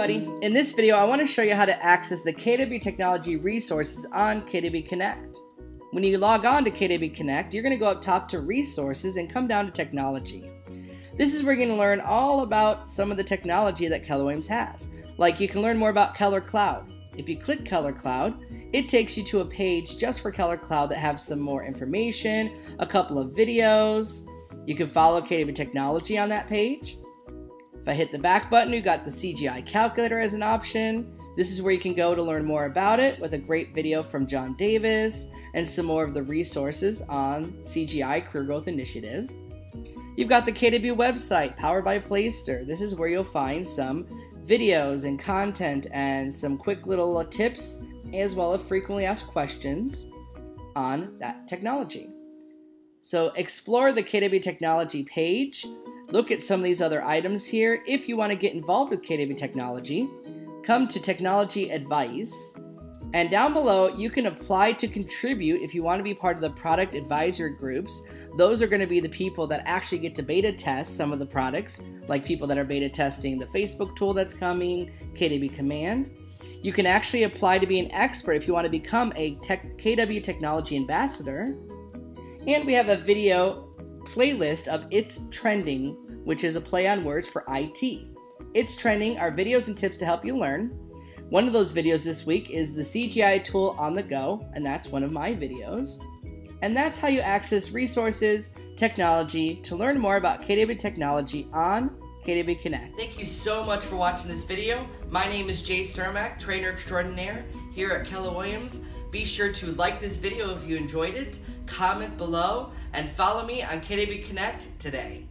everybody. In this video, I want to show you how to access the KW Technology resources on KW Connect. When you log on to KW Connect, you're going to go up top to Resources and come down to Technology. This is where you're going to learn all about some of the technology that Keller Williams has. Like you can learn more about Keller Cloud. If you click Keller Cloud, it takes you to a page just for Keller Cloud that has some more information, a couple of videos. You can follow KW Technology on that page. If I hit the back button, you got the CGI calculator as an option. This is where you can go to learn more about it with a great video from John Davis and some more of the resources on CGI Career Growth Initiative. You've got the KW website, powered by Placester. This is where you'll find some videos and content and some quick little tips, as well as frequently asked questions on that technology. So explore the KW Technology page Look at some of these other items here. If you want to get involved with KW Technology, come to Technology Advice. And down below, you can apply to contribute if you want to be part of the product advisor groups. Those are going to be the people that actually get to beta test some of the products, like people that are beta testing the Facebook tool that's coming, KW Command. You can actually apply to be an expert if you want to become a tech, KW Technology Ambassador. And we have a video playlist of It's Trending, which is a play on words for IT. It's Trending are videos and tips to help you learn. One of those videos this week is the CGI tool on the go, and that's one of my videos. And that's how you access resources, technology to learn more about KW technology on KW Connect. Thank you so much for watching this video. My name is Jay Cermak, trainer extraordinaire here at Keller Williams. Be sure to like this video if you enjoyed it, comment below, and follow me on KW Connect today.